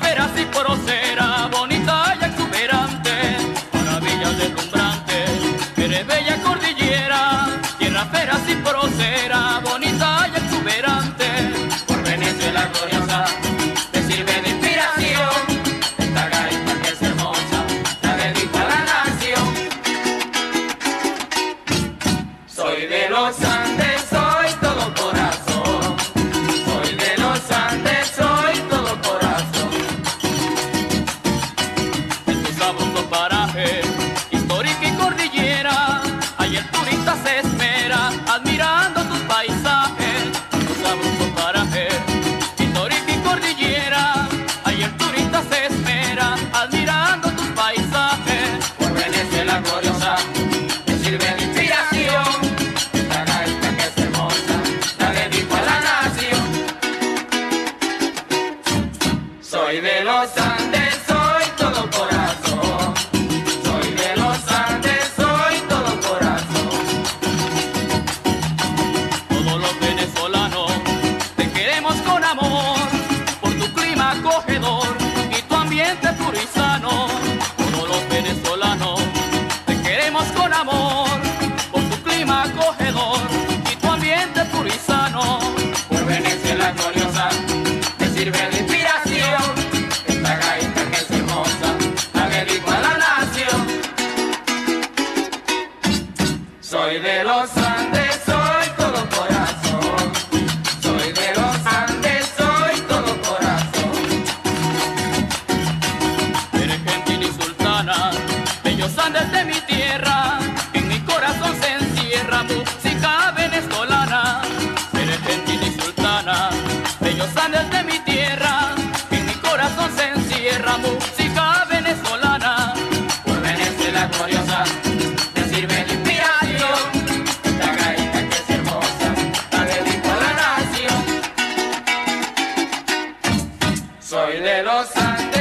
rapera y Soy de los Andes, soy todo corazón. Soy de los Andes, soy todo corazón. Todos los venezolanos te queremos con amor por tu clima acogedor y tu ambiente turizano. Soy de los Andes, soy todo corazón. Soy de los Andes, soy todo corazón. Eres gentil y sultana, bellos Andes de mi tierra. En mi corazón se encierra música venezolana. Eres gentil y sultana, bellos Andes de mi tierra. En mi corazón se encierra música venezolana. Por Venezuela gloriosa, Soy de los Andes.